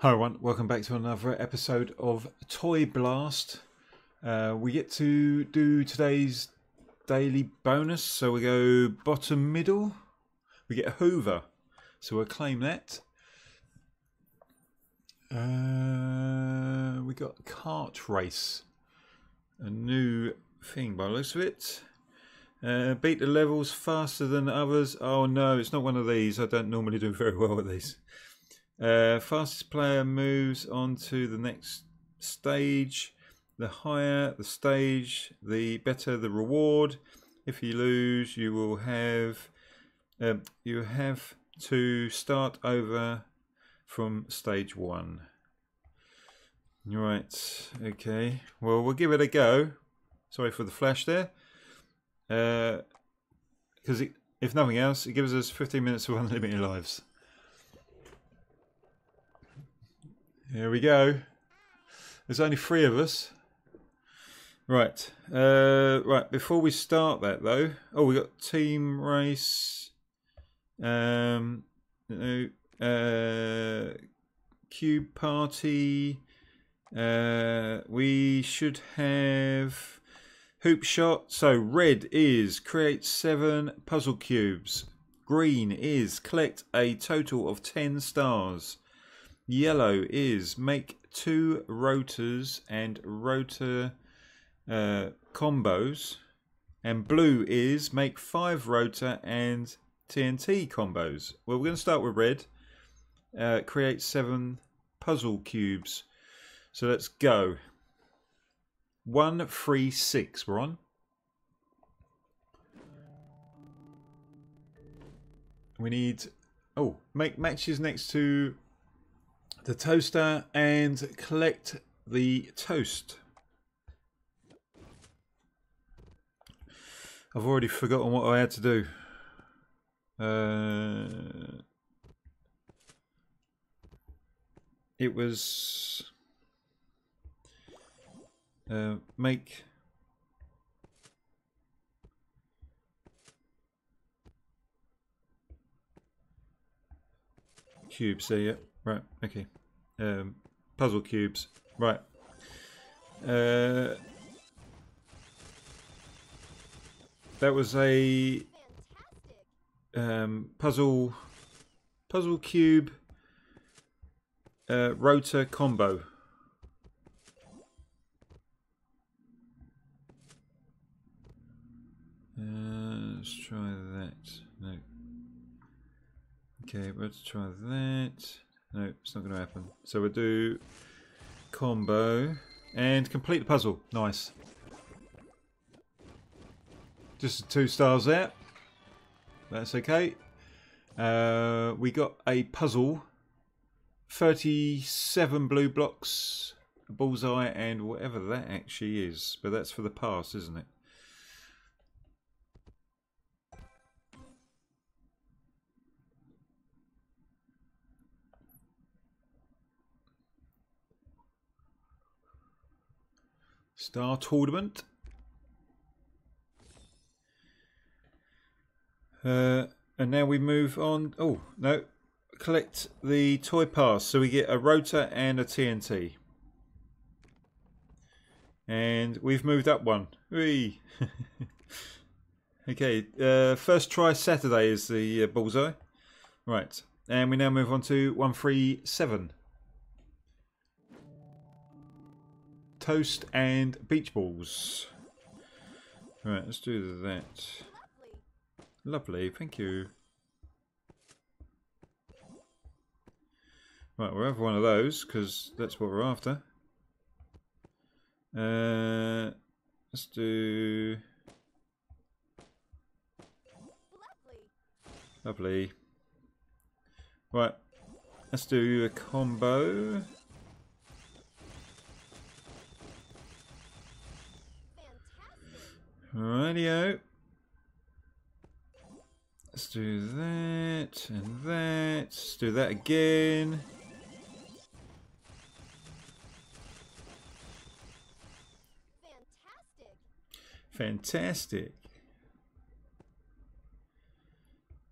Hi everyone, welcome back to another episode of Toy Blast. Uh, we get to do today's daily bonus, so we go bottom middle. We get a Hoover, so we'll claim that. Uh, we got Cart race, a new thing by the looks of it. Uh, beat the levels faster than others. Oh no, it's not one of these. I don't normally do very well with these. Uh, fastest player moves on to the next stage. The higher the stage, the better the reward. If you lose, you will have um, you have to start over from stage one. Right. Okay. Well, we'll give it a go. Sorry for the flash there. Because uh, if nothing else, it gives us 15 minutes of unlimited lives. Here we go. There's only three of us. Right. Uh, right. Before we start that, though, oh, we got team race. Um, uh, cube party. Uh, we should have hoop shot. So red is create seven puzzle cubes. Green is collect a total of ten stars. Yellow is make two rotors and rotor uh, combos. And blue is make five rotor and TNT combos. Well, we're going to start with red. Uh, create seven puzzle cubes. So let's go. One, three, six. We're on. We need. Oh, make matches next to the toaster and collect the toast. I've already forgotten what I had to do. Uh, it was uh, make cubes there, yeah. Right, okay. Um, puzzle cubes. Right. Uh, that was a um, puzzle puzzle cube uh, rotor combo. Uh, let's try that. No. Okay, let's try that. No, it's not going to happen. So we'll do combo and complete the puzzle. Nice. Just two stars there. That's okay. Uh, we got a puzzle. 37 blue blocks, a bullseye, and whatever that actually is. But that's for the past, isn't it? Star Tournament. Uh, and now we move on. Oh, no. Collect the toy pass. So we get a rotor and a TNT. And we've moved up one. Whee! okay, uh, first try Saturday is the uh, bullseye. Right, and we now move on to 137. Toast and beach balls. Right, let's do that. Lovely, thank you. Right, we'll have one of those because that's what we're after. Uh, let's do. Lovely. Right, let's do a combo. Radio. Let's do that and that. Let's do that again. Fantastic. Fantastic.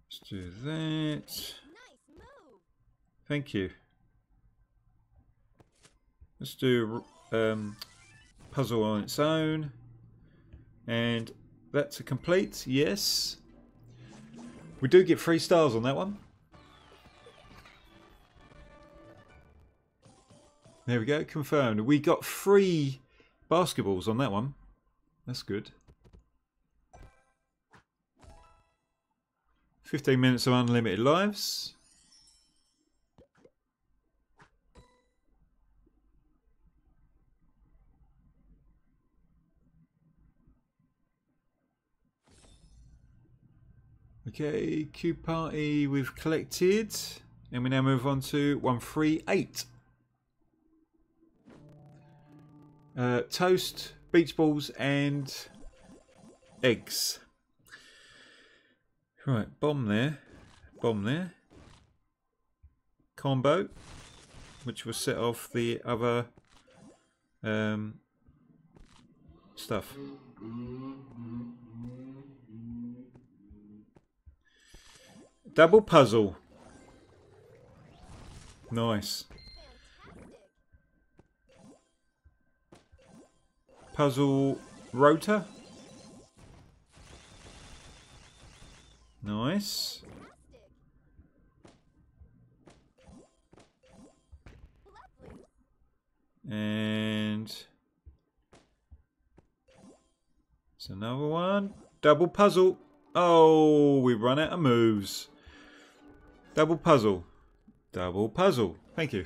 Let's do that. Nice Thank you. Let's do um, puzzle on its own. And that's a complete, yes. We do get three stars on that one. There we go, confirmed. We got three basketballs on that one. That's good. 15 minutes of unlimited lives. Okay, Cube Party we've collected. And we now move on to 138. Uh, toast, beach balls, and eggs. Right, bomb there. Bomb there. Combo, which will set off the other um, stuff. Double puzzle. Nice. Puzzle rotor. Nice. And it's another one. Double puzzle. Oh, we run out of moves. Double puzzle. Double puzzle. Thank you.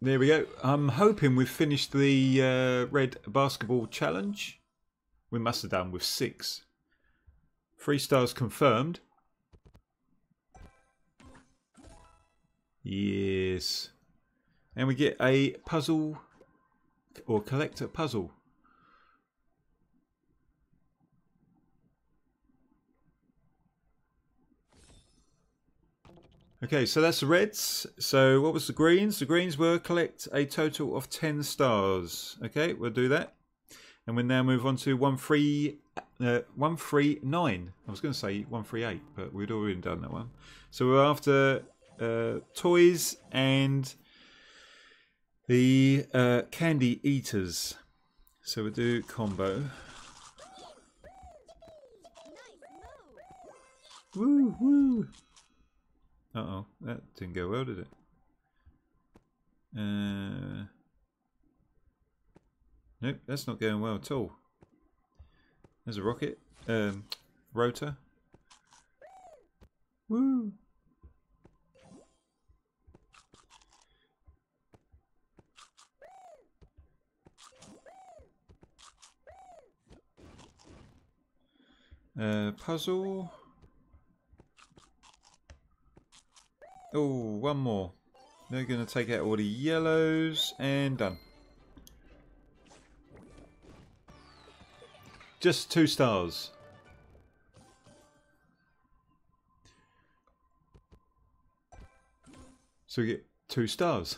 There we go. I'm hoping we've finished the uh, red basketball challenge. We must have done with six. Three stars confirmed. Yes. And we get a puzzle or collector puzzle. Okay, so that's the reds. So what was the greens? The greens were collect a total of 10 stars. Okay, we'll do that. And we'll now move on to 139. Uh, 139. I was going to say 138, but we'd already done that one. So we're after uh, toys and the uh, candy eaters. So we'll do combo. Woo, woo. Uh-oh, that didn't go well, did it? Uh, nope, that's not going well at all. There's a rocket. Um, rotor. Woo! Uh, puzzle. Oh, one more. They're going to take out all the yellows and done. Just two stars. So we get two stars.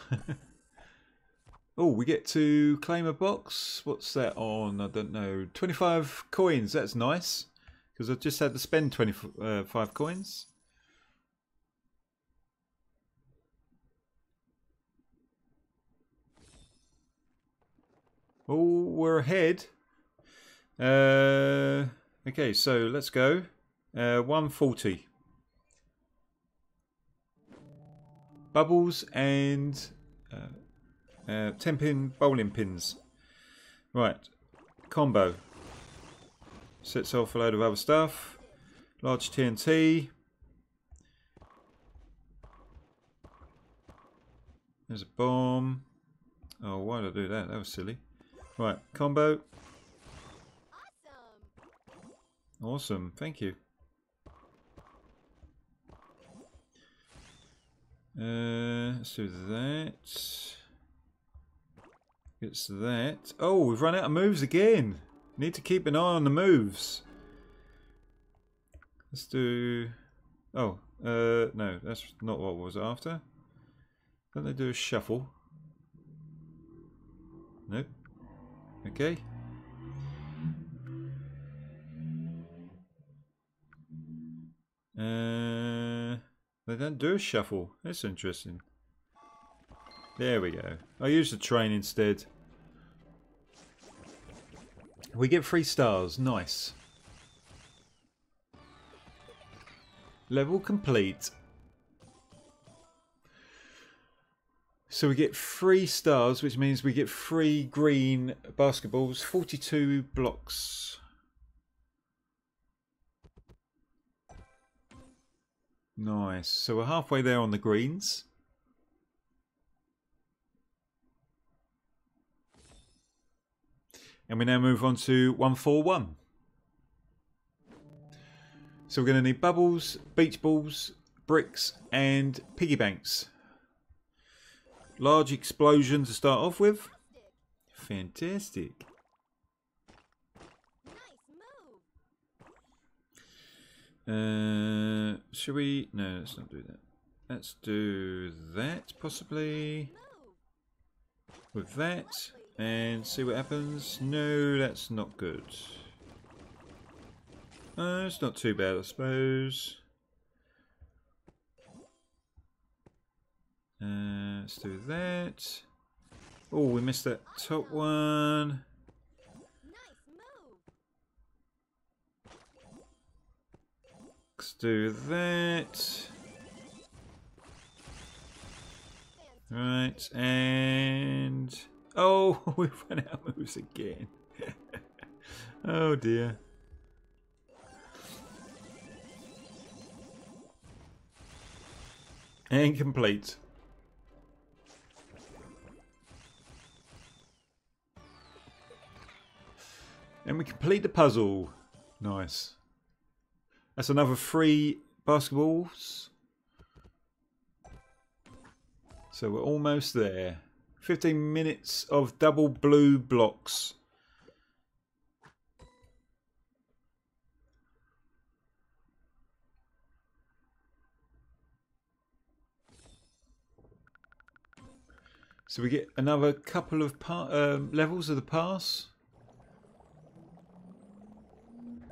oh, we get to claim a box. What's that on? I don't know. 25 coins. That's nice. Because I've just had to spend 25 uh, coins. Oh, we're ahead. Uh, okay, so let's go. Uh, 140. Bubbles and uh, uh, 10 pin bowling pins. Right, combo. Sets off a load of other stuff. Large TNT. There's a bomb. Oh, why did I do that? That was silly. Right, combo. Awesome. Awesome, thank you. Uh, let's do that. It's that. Oh, we've run out of moves again. Need to keep an eye on the moves. Let's do... Oh, uh, no, that's not what I was after. Don't they do a shuffle? Nope. Okay. Uh, they don't do a shuffle. That's interesting. There we go. I use the train instead. We get three stars. Nice. Level complete. So we get three stars, which means we get three green basketballs, 42 blocks. Nice. So we're halfway there on the greens. And we now move on to 141. So we're going to need bubbles, beach balls, bricks and piggy banks. Large explosion to start off with. Fantastic. Uh, should we? No, let's not do that. Let's do that possibly with that and see what happens. No, that's not good. Uh, it's not too bad, I suppose. Uh, let's do that. Oh, we missed that top one. Let's do that. Right, and... Oh, we ran out of moves again. oh dear. Incomplete. And we complete the puzzle. Nice. That's another three basketballs. So we're almost there. 15 minutes of double blue blocks. So we get another couple of um, levels of the pass.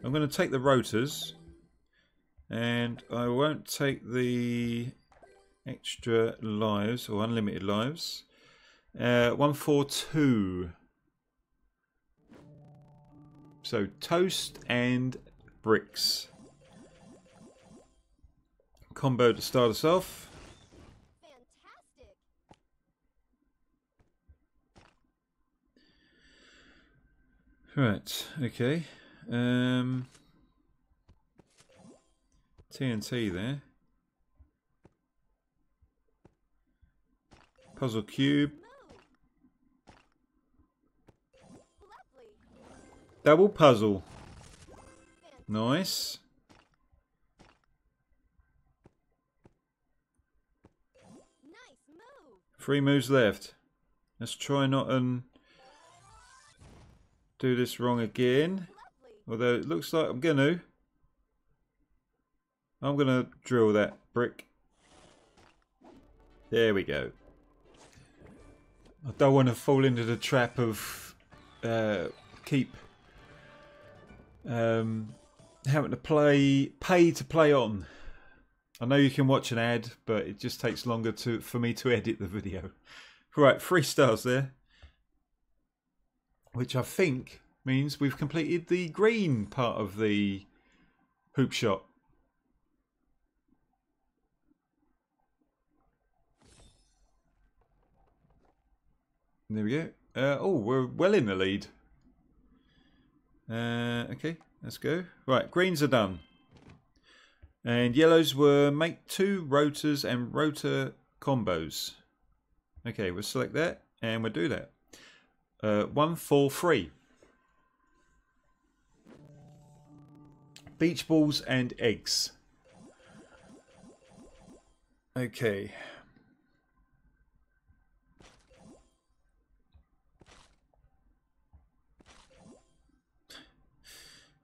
I'm going to take the rotors and I won't take the extra lives or unlimited lives. Uh, 142. So toast and bricks. Combo to start us off. Right, okay. Um, TNT there. Puzzle cube. Double puzzle. Nice. Three moves left. Let's try not and do this wrong again. Although it looks like I'm going to. I'm going to drill that brick. There we go. I don't want to fall into the trap of uh, keep um, having to play, pay to play on. I know you can watch an ad, but it just takes longer to for me to edit the video. Right, three stars there. Which I think means we've completed the green part of the hoop shot. There we go. Uh, oh, we're well in the lead. Uh, okay, let's go. Right, greens are done. And yellows were make two rotors and rotor combos. Okay, we'll select that and we'll do that. Uh, one, four, three. Beach balls and eggs. Okay.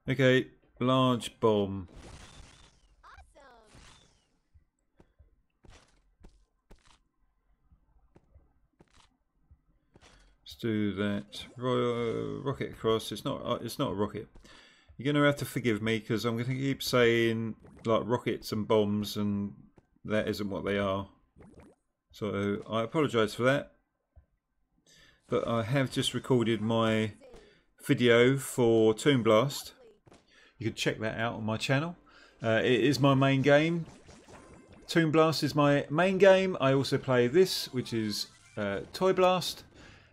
Okay, large bomb. Let's do that. Ro rocket across. It's not. Uh, it's not a rocket. You're going to have to forgive me because I'm going to keep saying like rockets and bombs, and that isn't what they are. So I apologise for that. But I have just recorded my video for Toon Blast. You can check that out on my channel. Uh, it is my main game. Toon Blast is my main game. I also play this, which is uh, Toy Blast.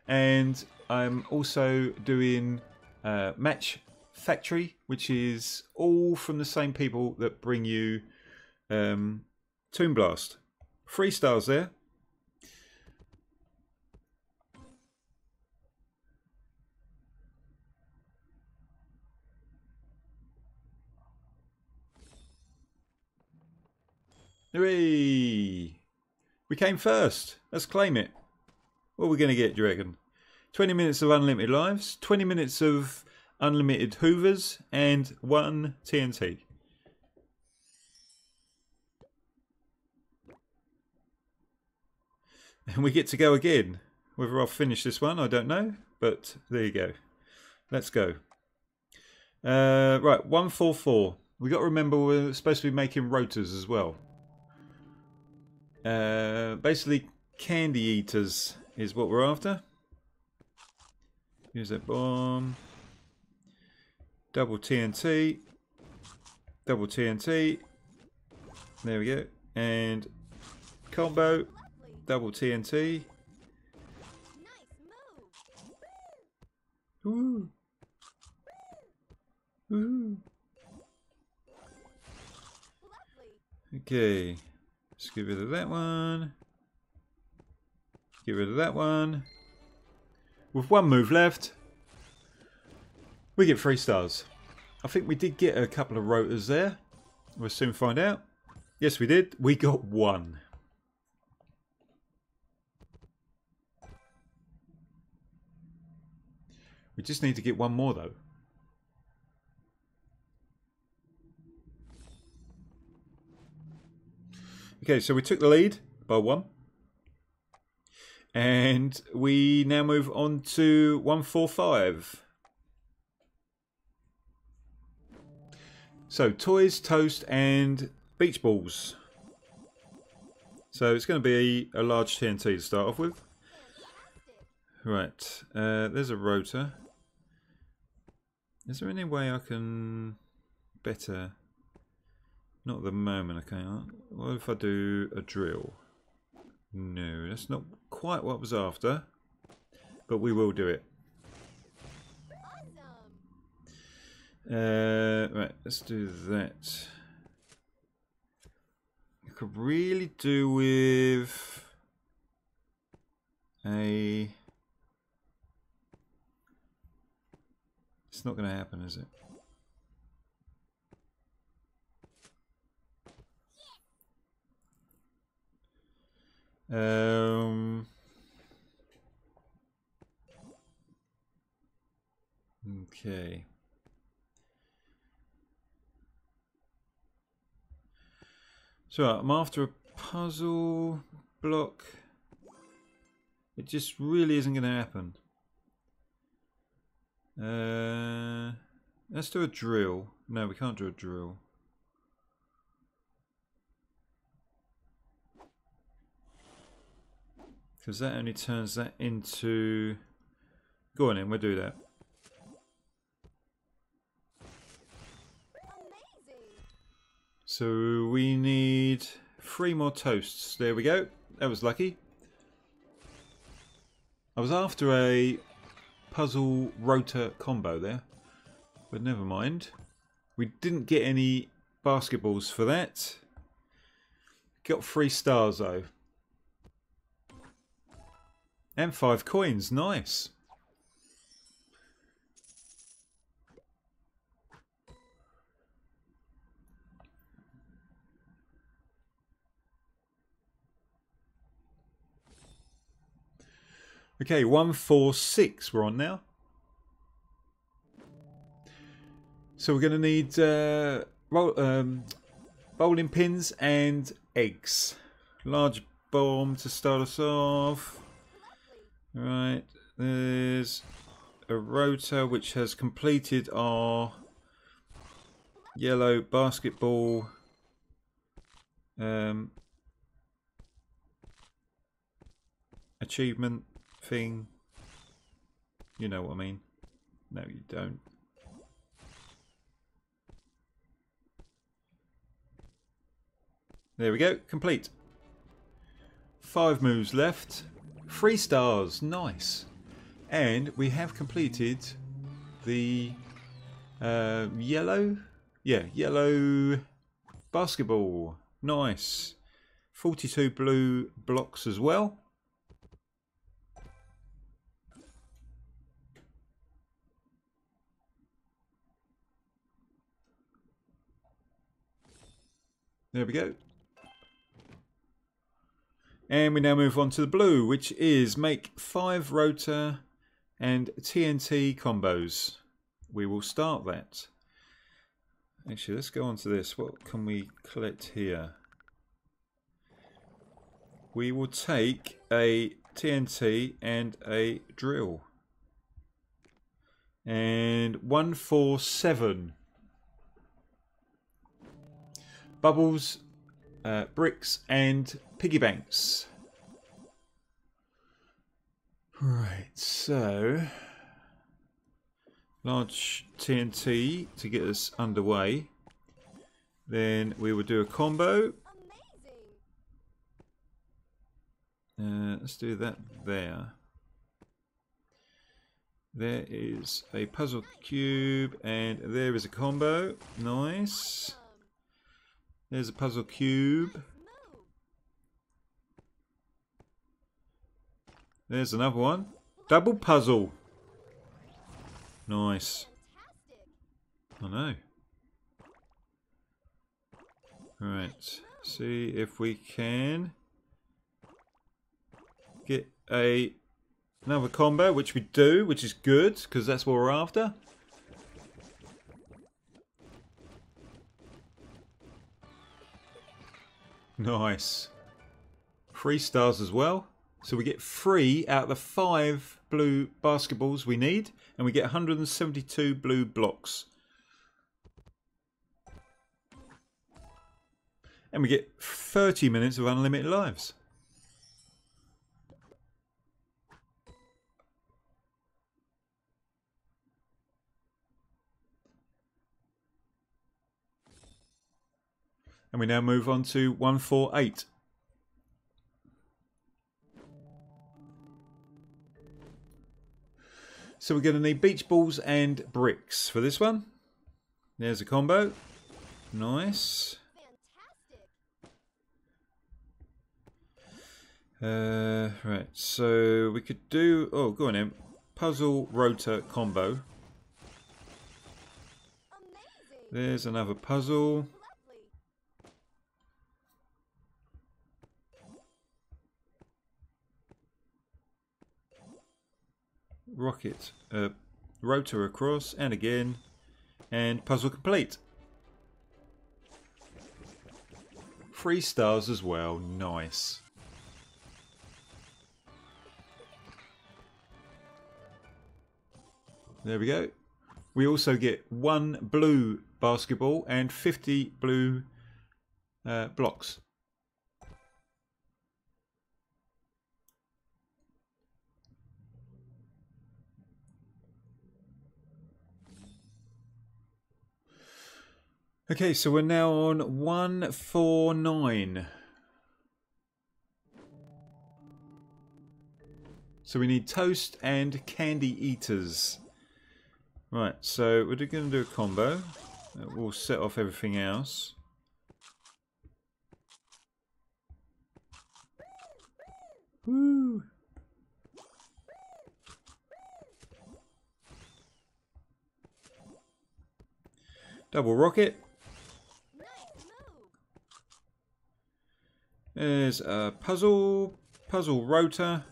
And I'm also doing uh, Match Factory, which is all from the same people that bring you um, Toon Blast. Three stars there. Hooray! We came first. Let's claim it. What are we going to get, do you reckon? 20 minutes of unlimited lives, 20 minutes of unlimited hoovers, and one TNT. And we get to go again. Whether I'll finish this one, I don't know. But there you go. Let's go. Uh, right, 144. we got to remember we're supposed to be making rotors as well. Uh, basically, candy eaters is what we're after. Use that bomb. Double TNT. Double TNT. There we go. And combo. Double TNT. Woo. Woo. Okay. Let's get rid of that one. Get rid of that one. With one move left, we get three stars. I think we did get a couple of rotors there. We'll soon find out. Yes, we did. We got one. We just need to get one more though. Okay, so we took the lead by one. And we now move on to 145. So, toys, toast, and beach balls. So, it's going to be a, large TNT to start off with. Right, uh, there's a rotor. Is there any way I can better not at the moment, I can't. What if I do a drill? No, that's not quite what I was after. But we will do it. Uh, right, let's do that. I could really do with a... It's not going to happen, is it? Um, okay. So I'm after a puzzle block. It just really isn't going to happen. Uh, let's do a drill. No, we can't do a drill. Because that only turns that into... Go on in, we'll do that. So we need three more toasts. There we go. That was lucky. I was after a puzzle rotor combo there. But never mind. We didn't get any basketballs for that. Got three stars though. And five coins, nice. Okay, one, four, six we're on now. So we're going to need uh, roll, um, bowling pins and eggs. Large bomb to start us off. Right, there's a rotor which has completed our yellow basketball um, achievement thing. You know what I mean. No, you don't. There we go, complete. Five moves left. Three stars, nice. And we have completed the uh, yellow, yeah, yellow basketball. Nice. 42 blue blocks as well. There we go. And we now move on to the blue, which is make five rotor and TNT combos. We will start that. Actually, let's go on to this. What can we collect here? We will take a TNT and a drill. And 147. Bubbles, uh, bricks, and piggy banks. Right, so large TNT to get us underway. Then we will do a combo. Uh, let's do that there. There is a puzzle cube and there is a combo. Nice. There's a puzzle cube. There's another one. Double puzzle. Nice. I know. Right. See if we can get a another combo, which we do, which is good, because that's what we're after. Nice. Three stars as well. So we get three out of the five blue basketballs we need, and we get 172 blue blocks. And we get 30 minutes of unlimited lives. And we now move on to 148. So we're going to need beach balls and bricks for this one. There's a combo. Nice. Uh, right, so we could do... Oh, go on in. Puzzle rotor combo. There's another puzzle. Rocket uh, rotor across and again and puzzle complete. Three stars as well nice. There we go. We also get one blue basketball and 50 blue uh, blocks Okay, so we're now on 149. So we need toast and candy eaters. Right, so we're going to do a combo. We'll set off everything else. Woo! Double rocket. There's a puzzle, puzzle rotor.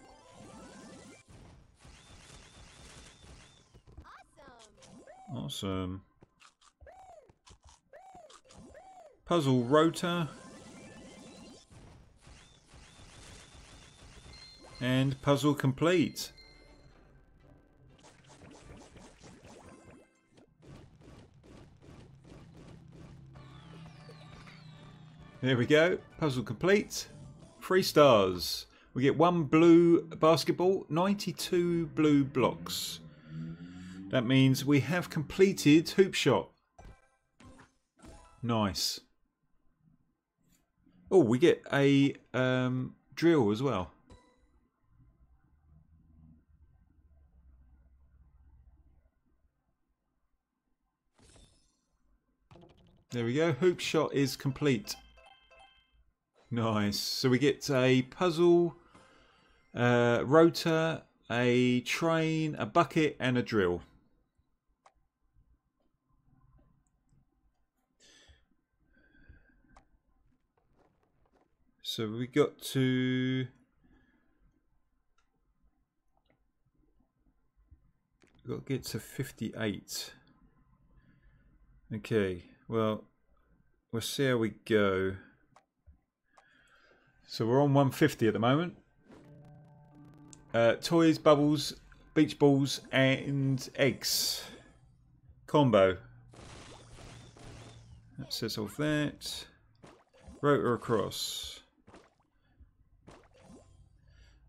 Awesome. Puzzle rotor. And puzzle complete. There we go. Puzzle complete. Three stars. We get one blue basketball, 92 blue blocks. That means we have completed Hoop Shot. Nice. Oh, we get a um, drill as well. There we go. Hoop shot is complete. Nice. So we get a puzzle, uh, rotor, a train, a bucket, and a drill. So we got to got to get to 58. Okay. Well, we'll see how we go. So we're on 150 at the moment. Uh, toys, bubbles, beach balls, and eggs. Combo. That says all that. Rotor across.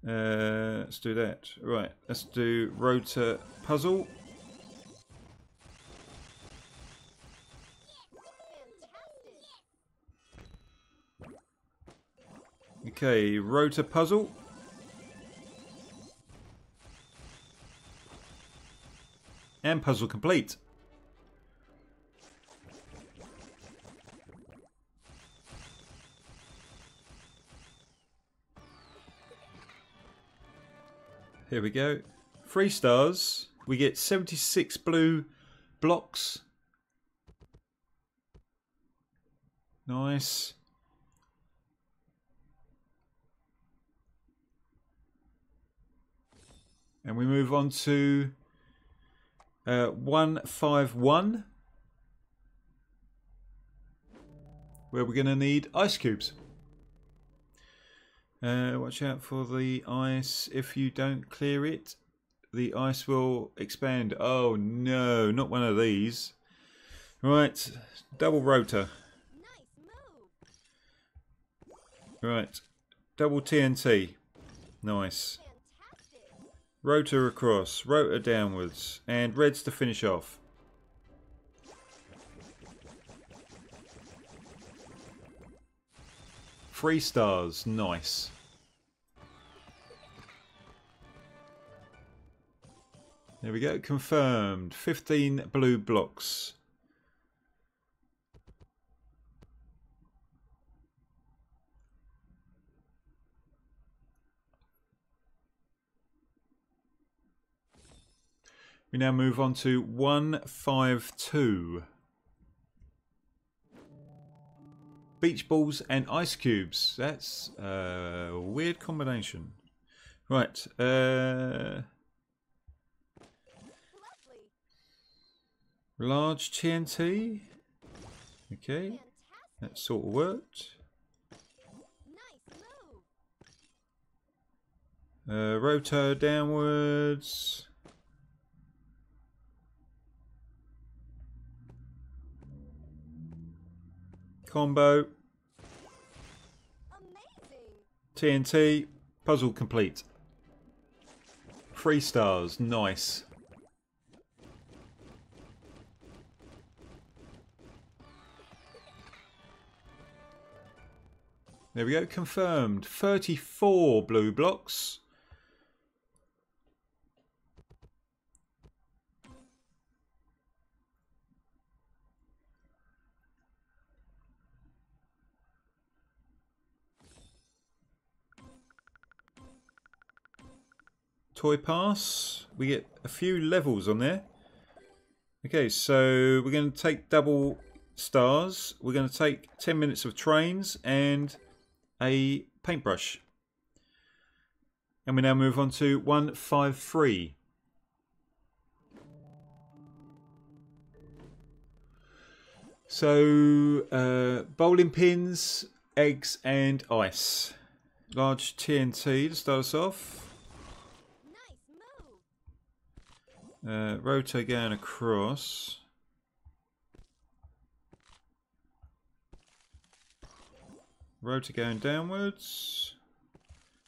Uh, let's do that. Right, let's do rotor puzzle. Okay, rotor puzzle. And puzzle complete. Here we go. Three stars. We get 76 blue blocks. Nice. And we move on to uh, 151. Where we're going to need ice cubes. Uh, watch out for the ice. If you don't clear it, the ice will expand. Oh no, not one of these. Right, double rotor. Right, double TNT. Nice. Rotor across, rotor downwards, and reds to finish off. Three stars, nice. There we go, confirmed. 15 blue blocks. We now move on to 152. Beach balls and ice cubes. That's a weird combination. Right. Uh, large TNT. Okay. That sort of worked. Uh, rotor downwards. Combo. TNT. Puzzle complete. Three stars. Nice. There we go. Confirmed. 34 blue blocks. Toy pass. We get a few levels on there. Okay, so we're going to take double stars. We're going to take 10 minutes of trains and a paintbrush. And we now move on to 153. So, uh, bowling pins, eggs and ice. Large TNT to start us off. Uh, rotor going across. Rotor going downwards.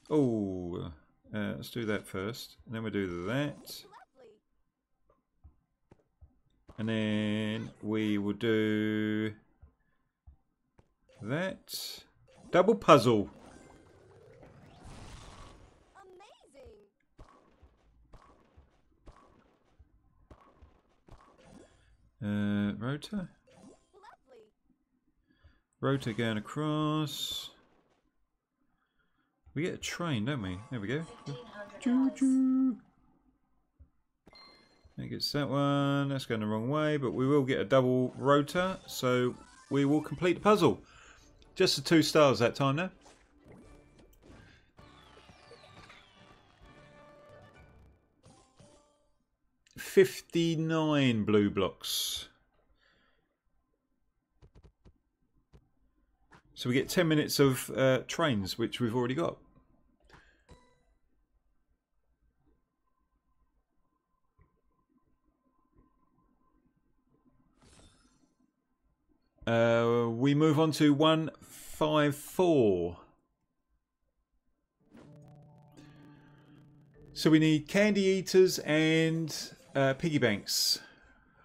Oh, uh, let's do that first. And then we do that. And then we will do that. Double puzzle. Uh, rotor. Rotor going across. We get a train, don't we? There we go. Choo choo. That gets that one. That's going the wrong way, but we will get a double rotor, so we will complete the puzzle. Just the two stars that time now. Fifty-nine blue blocks. So we get 10 minutes of uh, trains, which we've already got. Uh, we move on to 154. So we need candy eaters and uh, piggy banks.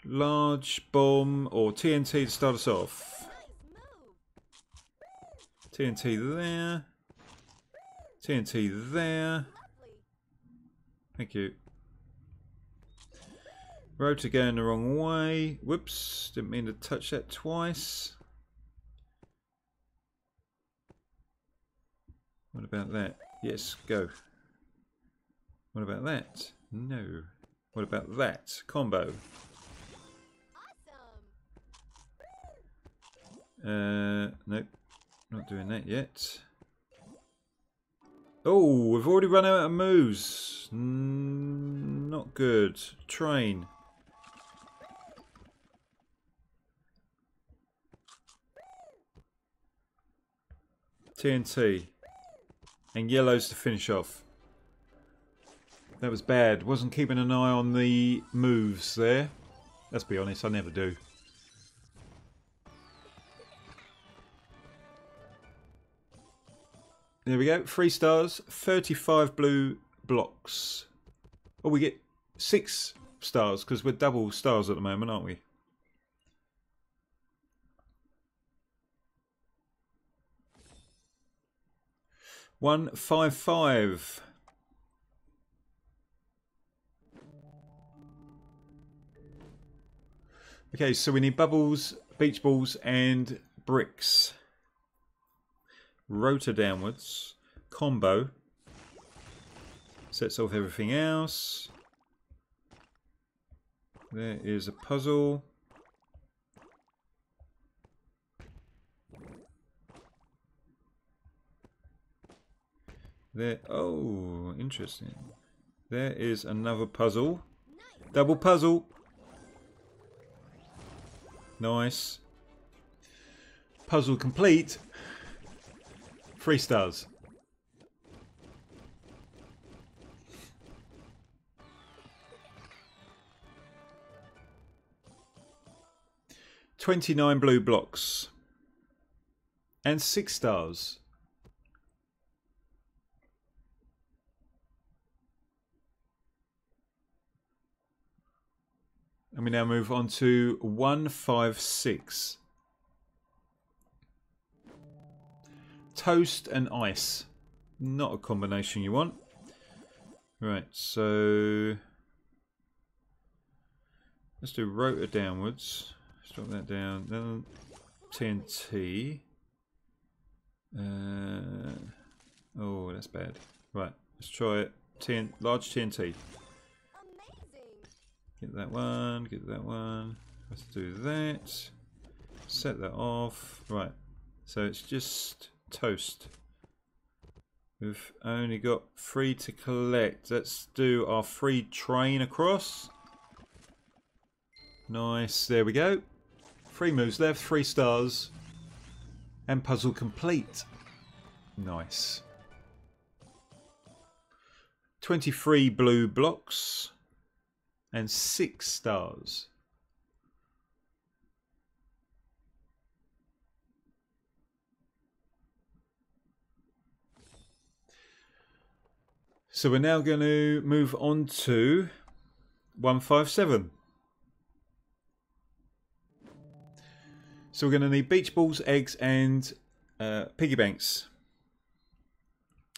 Large bomb or TNT to start us off. TNT there. TNT there. Thank you. Rotor going the wrong way. Whoops, didn't mean to touch that twice. What about that? Yes, go. What about that? No. What about that? Combo. Uh, nope. Not doing that yet. Oh, we've already run out of moves. Not good. Train. TNT. And yellows to finish off. That was bad. Wasn't keeping an eye on the moves there. Let's be honest, I never do. There we go. Three stars, 35 blue blocks. Oh, we get six stars because we're double stars at the moment, aren't we? One five five. Okay, so we need bubbles, beach balls, and bricks rotor downwards, combo, sets off everything else. There is a puzzle. There, oh, interesting. There is another puzzle. Double puzzle. Nice. Puzzle complete. Three stars. Twenty-nine blue blocks. And six stars. And we now move on to 156. toast and ice. Not a combination you want. Right, so let's do rotor downwards. Let's Drop that down. Then TNT. Uh, oh, that's bad. Right, let's try it. TN, large TNT. Get that one, get that one. Let's do that. Set that off. Right, so it's just toast. We've only got three to collect. Let's do our free train across. Nice. There we go. Three moves left, three stars. And puzzle complete. Nice. 23 blue blocks and six stars. So we're now going to move on to 157. So we're going to need beach balls, eggs and uh, piggy banks.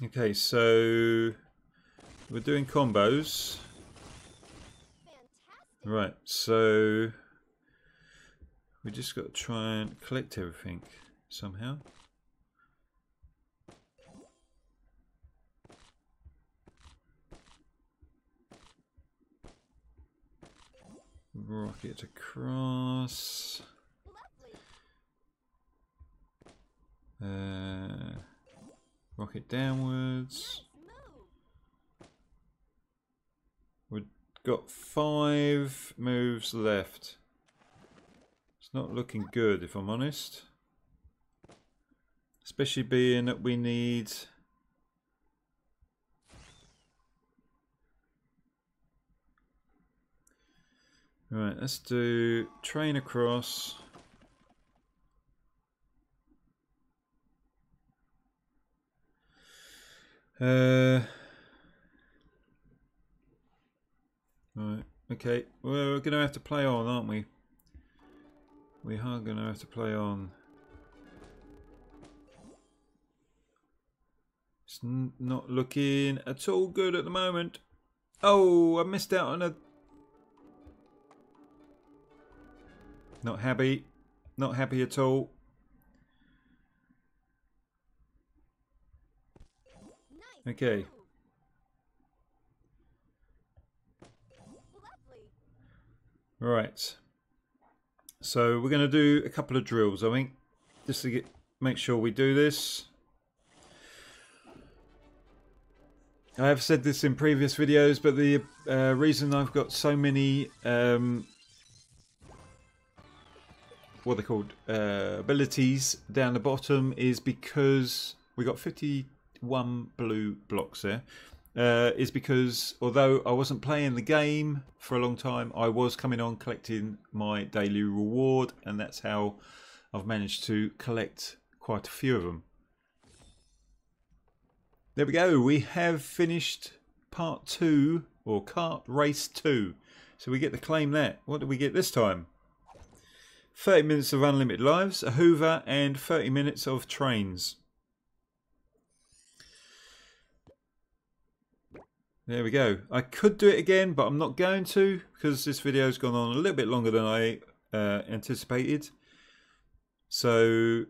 Okay, so we're doing combos. Right, so we just got to try and collect everything somehow. Rocket across. Uh, rocket downwards. We've got five moves left. It's not looking good, if I'm honest. Especially being that we need... Right, let's do train across. Uh, right, okay. We're going to have to play on, aren't we? We are going to have to play on. It's not looking at all good at the moment. Oh, I missed out on a... Not happy. Not happy at all. Okay. Right. So we're going to do a couple of drills, I think, just to get make sure we do this. I have said this in previous videos, but the uh, reason I've got so many um, what they're called uh, abilities down the bottom is because we got 51 blue blocks there uh, is because although I wasn't playing the game for a long time, I was coming on collecting my daily reward, and that's how I've managed to collect quite a few of them. There we go, we have finished part two, or kart race two. So we get to claim that. What did we get this time? 30 minutes of unlimited lives, a hoover, and 30 minutes of trains. There we go. I could do it again, but I'm not going to because this video's gone on a little bit longer than I uh, anticipated. So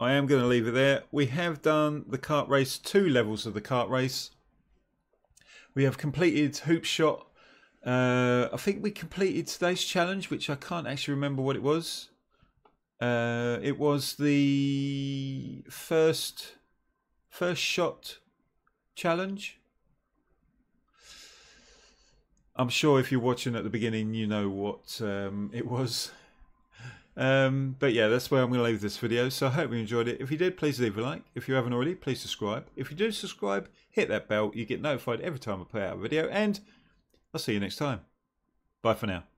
I am going to leave it there. We have done the kart race, two levels of the kart race. We have completed Hoop Shot. Uh, I think we completed today's challenge, which I can't actually remember what it was. Uh, it was the first first shot challenge. I'm sure if you're watching at the beginning, you know what um, it was. Um, but yeah, that's where I'm going to leave this video. So I hope you enjoyed it. If you did, please leave a like. If you haven't already, please subscribe. If you do subscribe, hit that bell. You get notified every time I put out a video. And I'll see you next time. Bye for now.